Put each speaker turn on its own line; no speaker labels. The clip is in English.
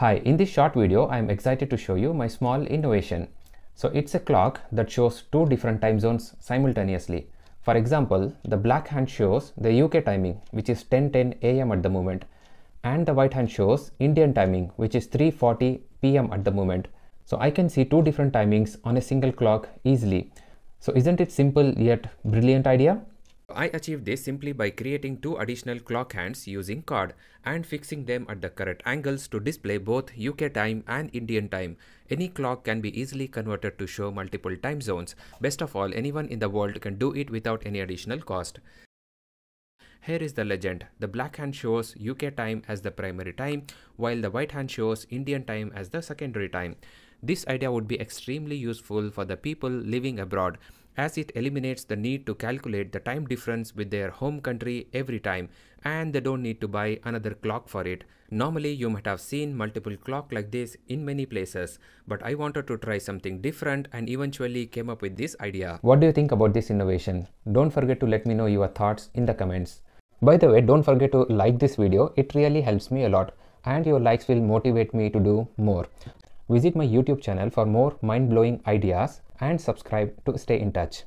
Hi, in this short video, I am excited to show you my small innovation. So it's a clock that shows two different time zones simultaneously. For example, the black hand shows the UK timing, which is 10:10 a.m. at the moment, and the white hand shows Indian timing, which is 3:40 p.m. at the moment. So I can see two different timings on a single clock easily. So isn't it simple yet brilliant idea? I achieved this simply by creating two additional clock hands using card and fixing them at the correct angles to display both UK time and Indian time. Any clock can be easily converted to show multiple time zones. Best of all, anyone in the world can do it without any additional cost. Here is the legend. The black hand shows UK time as the primary time, while the white hand shows Indian time as the secondary time. This idea would be extremely useful for the people living abroad as it eliminates the need to calculate the time difference with their home country every time and they don't need to buy another clock for it. Normally you might have seen multiple clock like this in many places but I wanted to try something different and eventually came up with this idea. What do you think about this innovation? Don't forget to let me know your thoughts in the comments. By the way, don't forget to like this video. It really helps me a lot and your likes will motivate me to do more. Visit my YouTube channel for more mind-blowing ideas and subscribe to stay in touch.